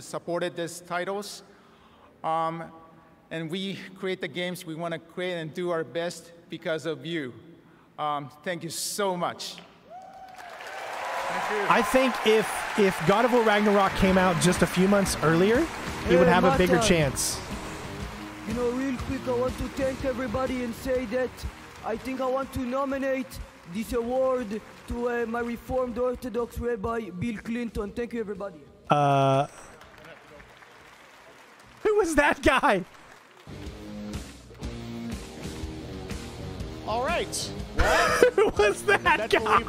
supported these titles. Um, and we create the games we want to create and do our best because of you. Um, thank you so much. I think if if God of War Ragnarok came out just a few months earlier, he would Hey, have a bigger chance. You know, real quick, I want to thank everybody and say that I think I want to nominate this award to uh, my Reformed Orthodox Rabbi Bill Clinton. Thank you, everybody. Uh, who was that guy? All right. Who was that guy?